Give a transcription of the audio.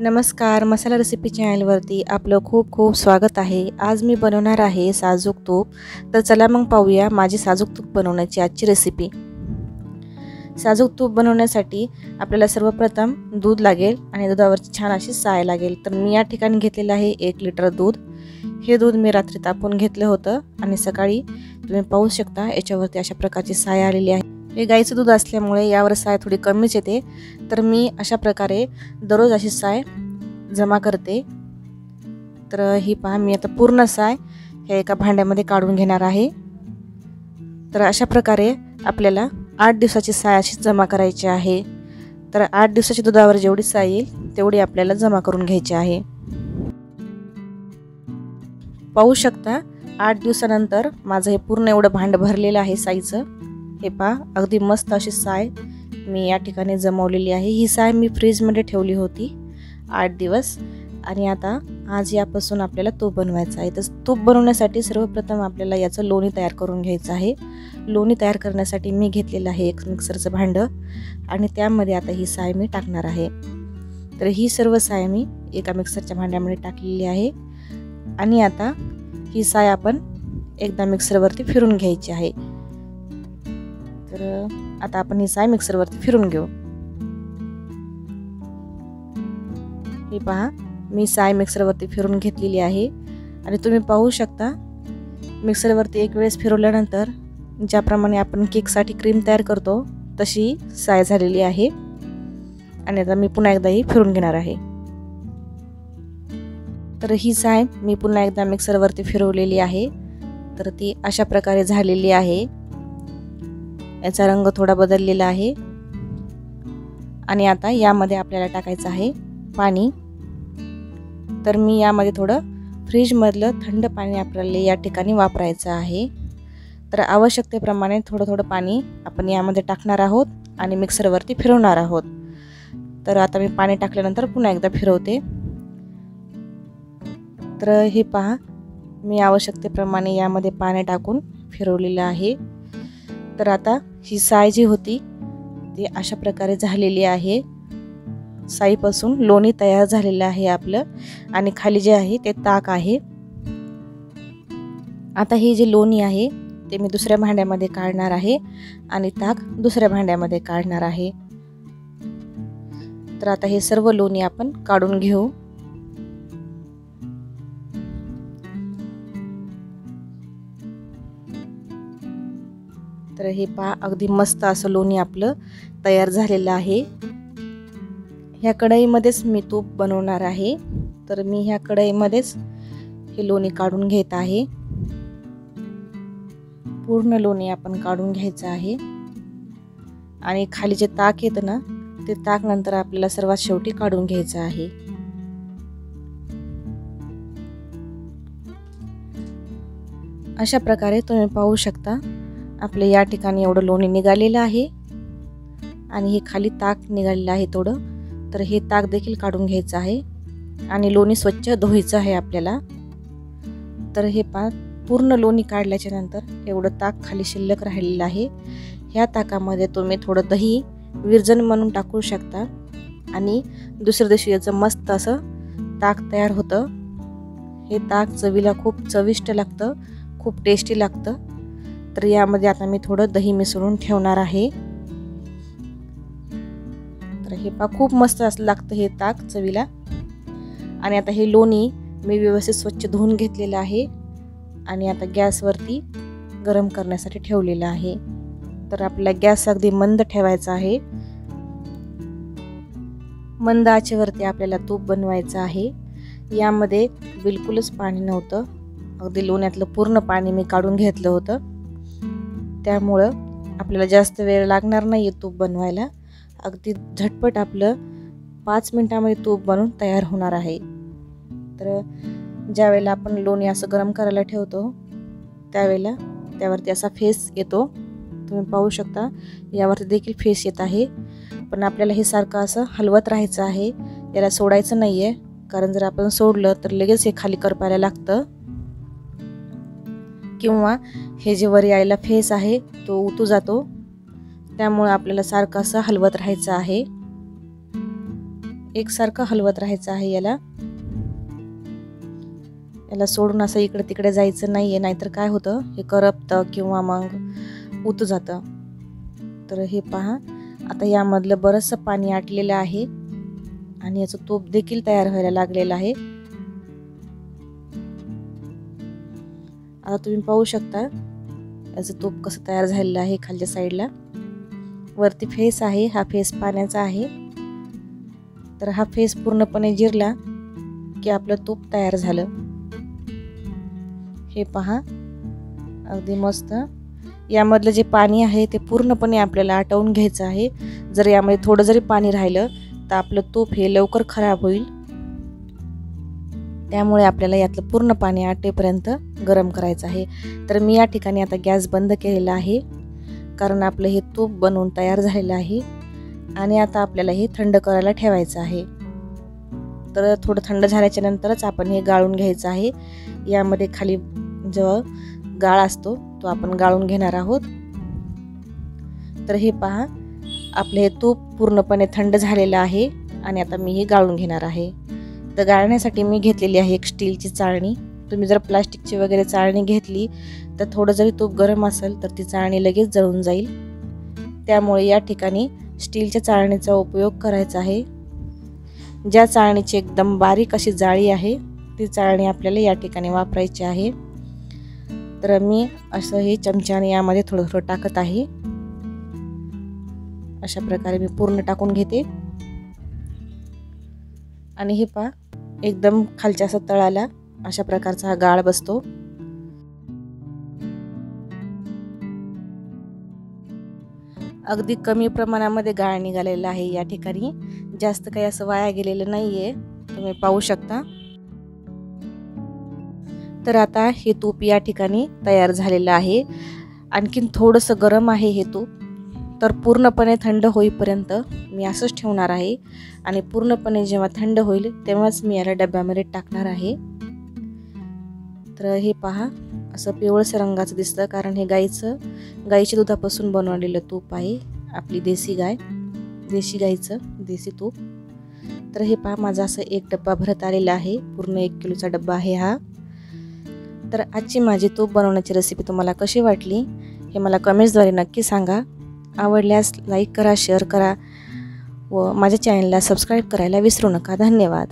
नमस्कार मसाला रेसिपी चॅनलवरती आपलं खूप खूप स्वागत आहे. आज मी बनवणार आहे साजूक तूप. तर चला मग पाहूया माझी साजूक तूप बनवण्याची आजची रेसिपी साजूक तूप बनवण्यासाठी आपल्याला सर्वप्रथम दूध लागेल आणि दुधावरची छान अशी साय लागेल. तर मी या ठिकाणी घेतलेलं आहे एक लिटर दूध. हे दूध मी रात्री तापून घेतलं होतं आणि सकाळी तुम्ही पाहू शकता याच्यावरती अशा प्रकारची साय आलेली आहे. हे गाईचं दूध असल्यामुळे यावर साय थोडी कमीच येते. तर मी अशा प्रकारे दररोज अशी साय जमा करते. तर ही पहा मी आता पूर्ण साय हे एका भांड्यामध्ये काढून घेणार आहे. तर अशा प्रकारे आपल्याला आठ दिवसाची साय अशी जमा करायची आहे. तर आठ दिवसाच्या दुधावर जेवढी साय येईल तेवढी आपल्याला जमा करून घ्यायची आहे. पाहू शकता आठ दिवसानंतर माझं हे पूर्ण एवढं भांड भरलेलं आहे साईचं. हे पहा अगदी मस्त अशी साय मी या ठिकाणी जमवलेली आहे. ही साय मी फ्रीजमध्ये ठेवली होती आठ दिवस आणि आता आज यापासून आपल्याला तूप बनवायचा आहे. तर तूप बनवण्यासाठी सर्वप्रथम आपल्याला याचं लोणी तयार करून घ्यायचं आहे. लोणी तयार करण्यासाठी मी घेतलेलं आहे एक मिक्सरचं भांडं आणि त्यामध्ये आता ही साय मी टाकणार आहे. तर ही सर्व साय मी एका मिक्सरच्या भांड्यामध्ये टाकलेली आहे आणि आता ही साय आपण एकदा मिक्सरवरती फिरून घ्यायची आहे. तर आता आपण ही साय मिक्सरवरती फिरून घेऊ. हे पहा मी साय मिक्सरवरती फिरून घेतलेली आहे. आणि तुम्ही पाहू शकता मिक्सरवरती एक वेळेस फिरवल्यानंतर ज्याप्रमाणे आपण केकसाठी क्रीम तयार करतो तशी साय झालेली आहे. आणि आता मी पुन्हा एकदा ही फिरून घेणार आहे. तर ही साय मी पुन्हा एकदा मिक्सरवरती फिरवलेली आहे. तर ती अशा प्रकारे झालेली आहे. याचा रंग थोडा बदललेला आहे. आणि आता यामध्ये आपल्याला टाकायचं आहे पाणी. तर मी यामध्ये थोडं फ्रीजमधलं थंड पाणी आपल्याला या ठिकाणी वापरायचं आहे. तर आवश्यकतेप्रमाणे थोडं थोडं पाणी आपण यामध्ये टाकणार आहोत आणि मिक्सरवरती फिरवणार आहोत. तर आता मी पाणी टाकल्यानंतर पुन्हा एकदा फिरवते. तर हे पहा मी आवश्यकतेप्रमाणे यामध्ये पाणी टाकून फिरवलेलं आहे. तर आता ही साय जी होती ती अशा प्रकारे झालेली आहे. साईपासून लोणी तयार झालेलं आहे आपलं आणि खाली जे आहे ते ताक आहे. आता ही जे लोणी आहे ते मी दुसऱ्या भांड्यामध्ये काढणार आहे आणि ताक दुसऱ्या भांड्यामध्ये काढणार आहे. तर आता हे सर्व लोणी आपण काढून घेऊ. तर हे पहा अगदी मस्त असं लोणी आपलं तयार झालेलं आहे. ह्या कढईमध्येच मी तूप बनवणार आहे. तर मी ह्या कढईमध्येच हे लोणी काढून घेत आहे. पूर्ण लोणी आपण काढून घ्यायचं आहे. आणि खाली जे ताक येतं ना ते ताक नंतर आपल्याला सर्वात शेवटी काढून घ्यायचं आहे. अशा प्रकारे तुम्ही पाहू शकता. आपलं या ठिकाणी एवढं लोणी निघालेलं आहे. आणि हे खाली ताक निघालेलं आहे थोडं. तर हे ताक देखील काढून घ्यायचं आहे. आणि लोणी स्वच्छ धुवायचं आहे आपल्याला. तर हे पा पूर्ण लोणी काढल्याच्या नंतर एवढं ताक खाली शिल्लक राहिलेलं आहे. ह्या ताकामध्ये तुम्ही थोडं दही विरजन म्हणून टाकू शकता. आणि दुसऱ्या दिवशी याचं मस्त असं ताक तयार होतं. हे ताक चवीला खूप चविष्ट लागतं खूप टेस्टी लागतं. तर यामध्ये आता मी थोडं दही मिसळून ठेवणार आहे. तर हे पा खूप मस्त असं लागतं हे ताक चवीला. आणि आता हे लोणी मी व्यवस्थित स्वच्छ धुवून घेतलेलं आहे. आणि आता गॅसवरती गरम करण्यासाठी ठेवलेलं आहे. तर आपला गॅस अगदी मंद ठेवायचा आहे. मंद आचेवरती आपल्याला तूप बनवायचं आहे. यामध्ये बिलकुलच पाणी नव्हतं. अगदी लोण्यातलं पूर्ण पाणी मी काढून घेतलं होतं. त्यामुळं आपल्याला जास्त वेळ लागणार नाही आहे तूप बनवायला. अगदी झटपट आपलं पाच मिनटामध्ये तूप बनवून तयार होणार आहे. तर ज्यावेळेला आपण लोणी असं गरम करायला ठेवतो त्यावेळेला त्यावरती असा फेस येतो. तुम्ही पाहू शकता यावरती देखील फेस येत आहे. पण आपल्याला हे सारखं असं हलवत राहायचं आहे. याला सोडायचं नाही आहे कारण जर आपण सोडलं तर लगेच हे खाली करपायला लागतं. किंवा हे जे वर यायला फेस आहे तो उतू जातो. त्यामुळे आपल्याला सारखं असं हलवत राहायचं आहे. एकसारखं हलवत राहायचं आहे याला. याला सोडून असं इकडे तिकडे जायचं नाही आहे नाहीतर काय होतं? हे करपतं किंवा मग उत जातं. तर हे पहा आता यामधलं बरंचसं पाणी आटलेलं आहे. आणि याचं तूप देखील तयार व्हायला लागलेलं आहे. आता तुम्ही पाहू शकता याचं तूप कसं तयार झालेलं आहे खालच्या साईडला वरती फेस आहे हा फेस पाण्याचा आहे. तर हा फेस पूर्णपणे जिरला की आपलं तूप तयार झालं. हे पहा अगदी मस्त. यामधलं जे पाणी आहे ते पूर्णपणे आपल्याला आटवून घ्यायचं आहे. जर यामध्ये थोडं जरी पाणी राहिलं तर आपलं तूप हे लवकर खराब होईल. त्यामुळे आपल्याला यातलं पूर्ण पाणी आटेपर्यंत गरम करायचं आहे. तर मी या ठिकाणी आता गॅस बंद केलेला आहे. कारण आपलं हे तूप बनवून तयार झालेलं आहे. आणि आता आपल्याला हे थंड करायला ठेवायचं आहे. तर थोडं थंड झाल्याच्या नंतरच आपण हे गाळून घ्यायचं आहे. यामध्ये खाली जो गाळ असतो तो आपण गाळून घेणार आहोत. तर हे पहा आपले हे तूप पूर्णपणे थंड झालेलं आहे. आणि आता मी हे गाळून घेणार आहे. तर गाळण्यासाठी मी घेतलेली आहे एक स्टीलची चाळणी. तुम्ही जर प्लास्टिकची वगैरे चाळणी घेतली तर थोडं जरी तूप गरम असेल तर ती चाळणी लगेच जळून जाईल. त्यामुळे या ठिकाणी स्टीलच्या चाळणीचा उपयोग करायचा आहे. ज्या चाळणीची एकदम बारीक अशी जाळी आहे ती चाळणी आपल्याला या ठिकाणी वापरायची आहे. तर मी असं हे चमच्याने यामध्ये थोडं थोडं टाकत आहे. अशा प्रकारे मी पूर्ण टाकून घेते. आणि हे पा एकदम खालच्या असं तळाला अशा प्रकारचा हा गाळ बसतो. अगदी कमी प्रमाणामध्ये गाळ निघालेला आहे या ठिकाणी. जास्त काही असं वाया गेलेलं नाही आहे तुम्ही पाहू शकता. तर आता हे तूप या ठिकाणी तयार झालेलं आहे. आणखीन थोडंसं गरम आहे हे तूप. तर पूर्णपणे थंड होईपर्यंत मी असंच ठेवणार आहे. आणि पूर्णपणे जेव्हा थंड होईल तेव्हाच मी याला डब्यामध्ये टाकणार आहे. तर हे पहा असं पिवळसं रंगाचं दिसतं कारण हे गाईचं गाईच्या दुधापासून बनवलेलं तूप आहे आपली देसी गाय देशी गाईचं देसी तूप. तर हे पहा माझा असं एक डब्बा भरत आलेला आहे पूर्ण एक किलोचा डब्बा आहे हा. तर आजची माझी तूप बनवण्याची रेसिपी तुम्हाला कशी वाटली हे मला कमेंट्सद्वारे नक्की सांगा. आवडल्यास लाईक करा शेअर करा व माझ्या चॅनलला सबस्क्राईब करायला विसरू नका. धन्यवाद.